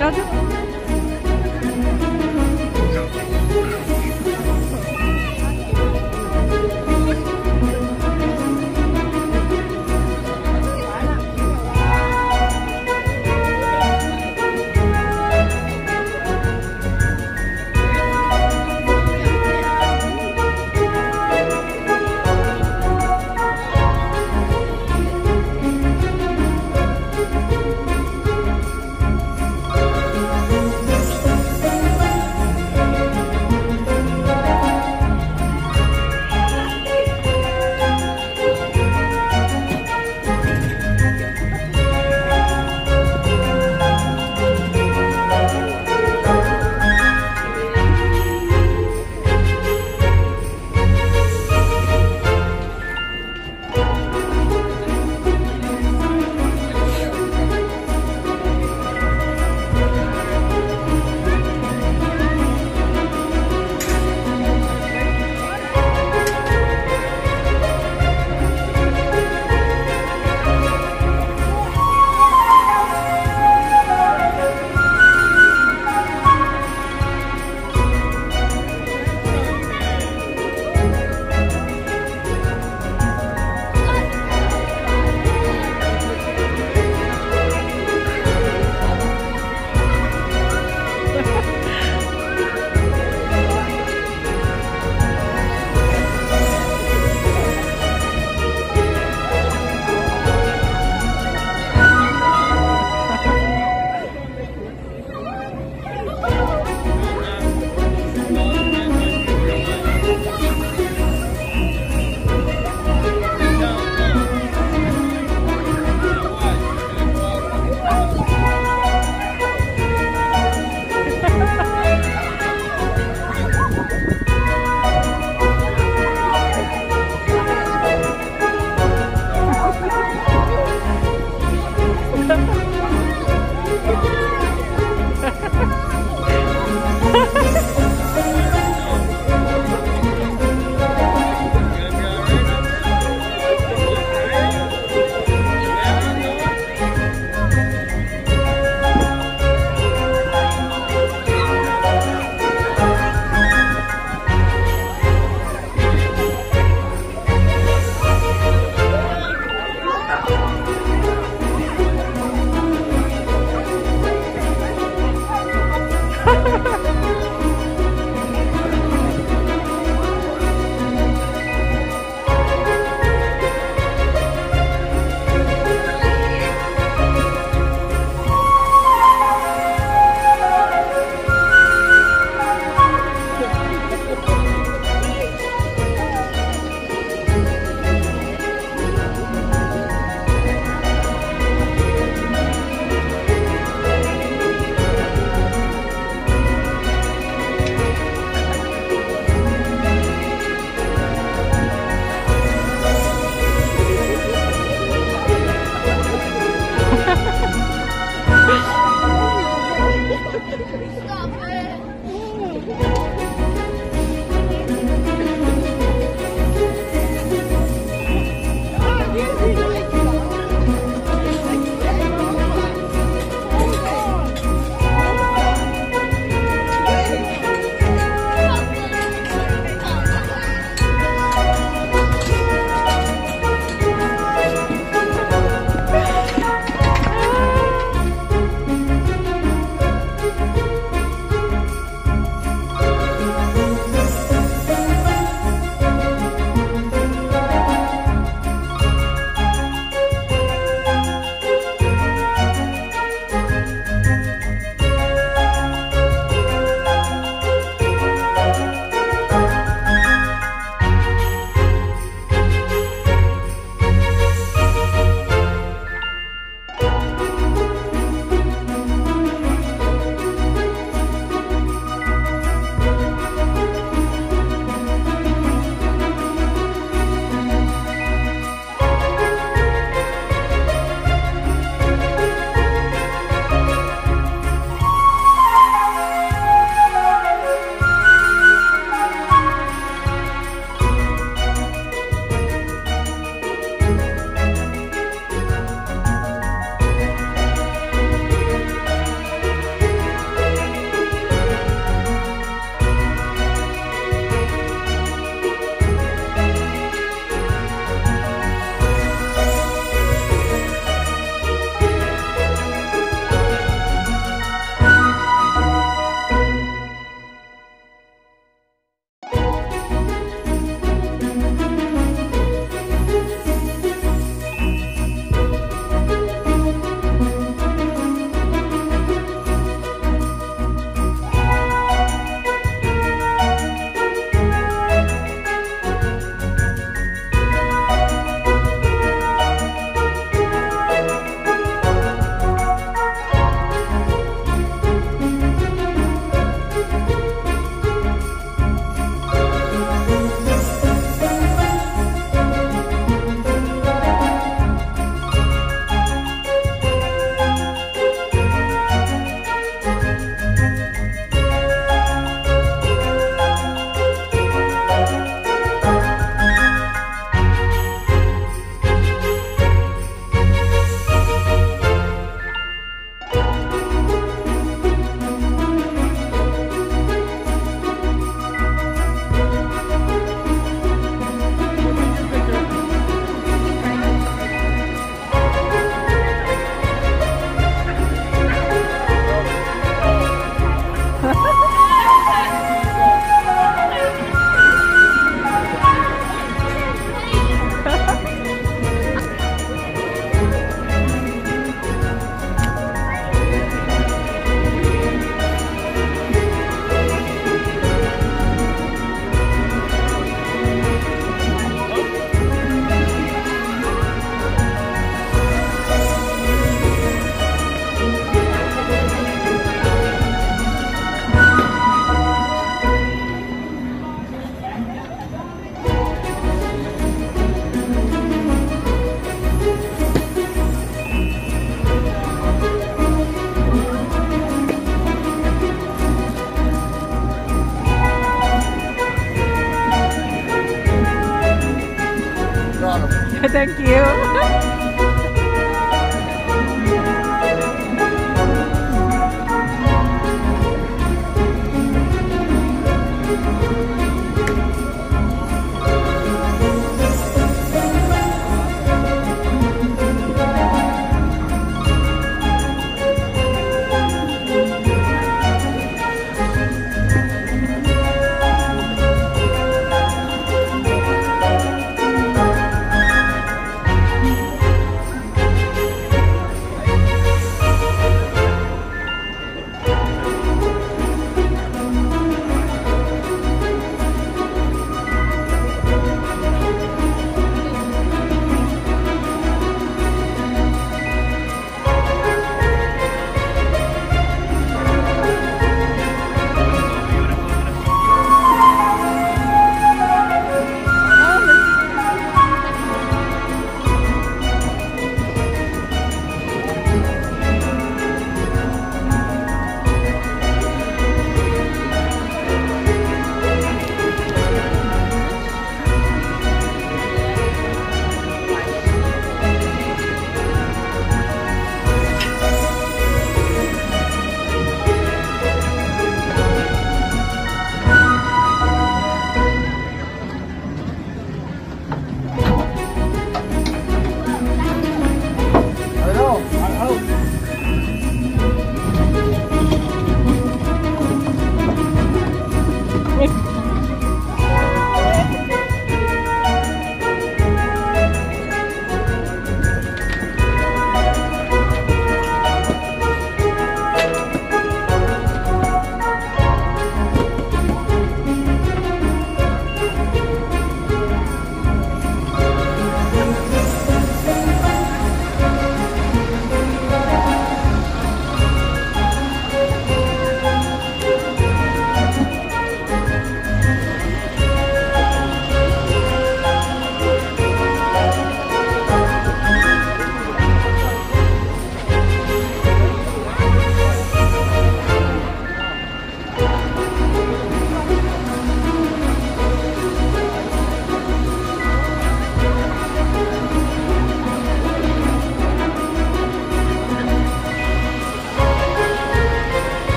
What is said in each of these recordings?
然后就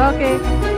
Okay.